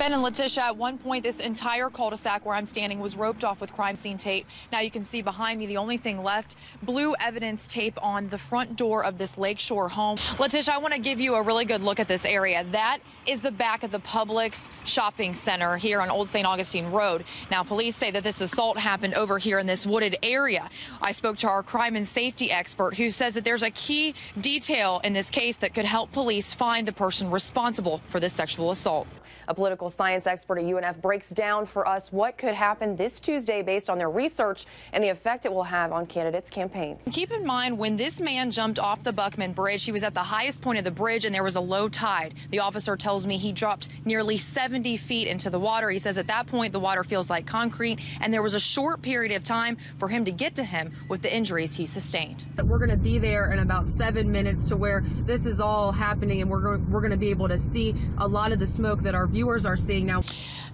Ben and Letitia, at one point, this entire cul-de-sac where I'm standing was roped off with crime scene tape. Now you can see behind me the only thing left, blue evidence tape on the front door of this Lakeshore home. Letitia, I want to give you a really good look at this area. That is the back of the Publix shopping center here on Old St. Augustine Road. Now, police say that this assault happened over here in this wooded area. I spoke to our crime and safety expert who says that there's a key detail in this case that could help police find the person responsible for this sexual assault. A political science expert at UNF breaks down for us what could happen this Tuesday based on their research and the effect it will have on candidates' campaigns. Keep in mind, when this man jumped off the Buckman Bridge, he was at the highest point of the bridge and there was a low tide. The officer tells me he dropped nearly 70 feet into the water. He says at that point, the water feels like concrete, and there was a short period of time for him to get to him with the injuries he sustained. We're going to be there in about seven minutes to where this is all happening, and we're going, we're going to be able to see a lot of the smoke that our viewers are seeing now.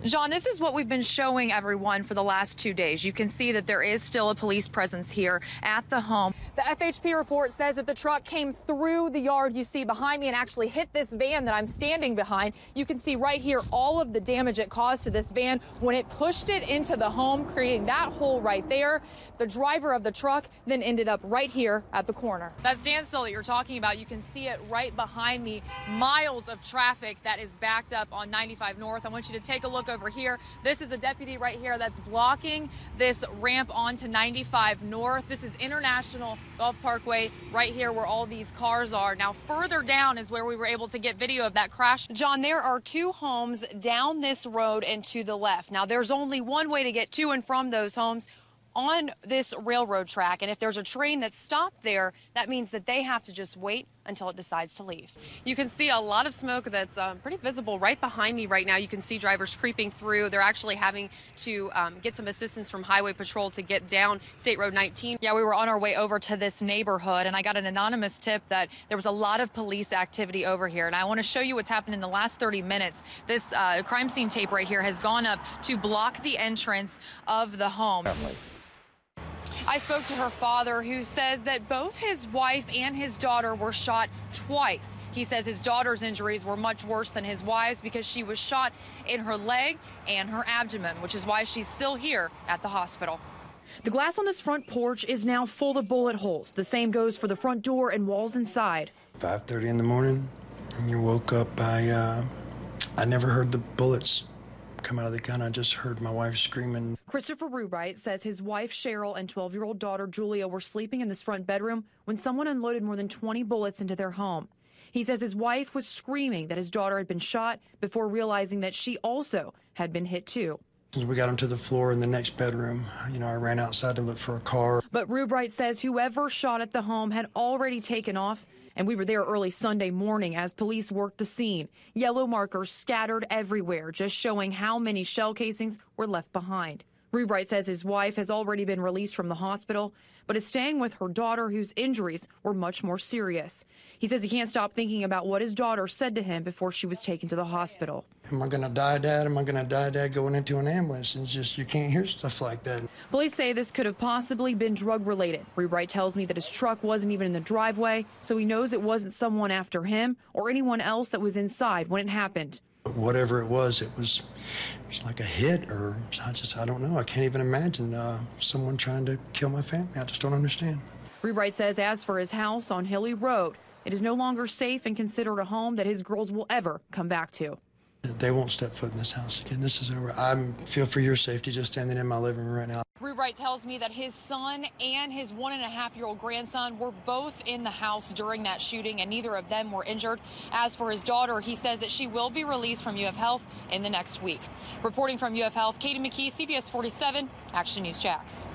John, this is what we've been showing everyone for the last two days. You can see that there is still a police presence here at the home. The FHP report says that the truck came through the yard you see behind me and actually hit this van that I'm standing behind. You can see right here all of the damage it caused to this van when it pushed it into the home, creating that hole right there. The driver of the truck then ended up right here at the corner. That standstill that you're talking about, you can see it right behind me. Miles of traffic that is backed up on 95 North. I want you to take a look over here. This is a deputy right here that's blocking this ramp onto 95 North. This is International Golf Parkway right here where all these cars are. Now, further down is where we were able to get video of that crash. John, there are two homes down this road and to the left. Now, there's only one way to get to and from those homes on this railroad track. And if there's a train that's stopped there, that means that they have to just wait until it decides to leave. You can see a lot of smoke that's um, pretty visible right behind me right now. You can see drivers creeping through. They're actually having to um, get some assistance from Highway Patrol to get down State Road 19. Yeah, we were on our way over to this neighborhood, and I got an anonymous tip that there was a lot of police activity over here. And I want to show you what's happened in the last 30 minutes. This uh, crime scene tape right here has gone up to block the entrance of the home. I spoke to her father, who says that both his wife and his daughter were shot twice. He says his daughter's injuries were much worse than his wife's because she was shot in her leg and her abdomen, which is why she's still here at the hospital. The glass on this front porch is now full of bullet holes. The same goes for the front door and walls inside. 5:30 in the morning, and you woke up by. Uh, I never heard the bullets come out of the gun. I just heard my wife screaming. Christopher Rubright says his wife Cheryl and 12 year old daughter Julia were sleeping in this front bedroom when someone unloaded more than 20 bullets into their home. He says his wife was screaming that his daughter had been shot before realizing that she also had been hit too. We got him to the floor in the next bedroom, you know, I ran outside to look for a car. But Rubright says whoever shot at the home had already taken off and we were there early Sunday morning as police worked the scene. Yellow markers scattered everywhere, just showing how many shell casings were left behind. Rubright says his wife has already been released from the hospital, but is staying with her daughter, whose injuries were much more serious. He says he can't stop thinking about what his daughter said to him before she was taken to the hospital. Am I going to die, Dad? Am I going to die, Dad, going into an ambulance? And it's just, you can't hear stuff like that. Police say this could have possibly been drug related. Rubright tells me that his truck wasn't even in the driveway, so he knows it wasn't someone after him or anyone else that was inside when it happened whatever it was, it was, it was like a hit, or I just, I don't know. I can't even imagine uh, someone trying to kill my family. I just don't understand. Rubright says as for his house on Hilly Road, it is no longer safe and considered a home that his girls will ever come back to. They won't step foot in this house again. This is over. I feel for your safety just standing in my living room right now. Rubright tells me that his son and his one and a half year old grandson were both in the house during that shooting, and neither of them were injured. As for his daughter, he says that she will be released from UF Health in the next week. Reporting from UF Health, Katie McKee, CBS 47, Action News Jax.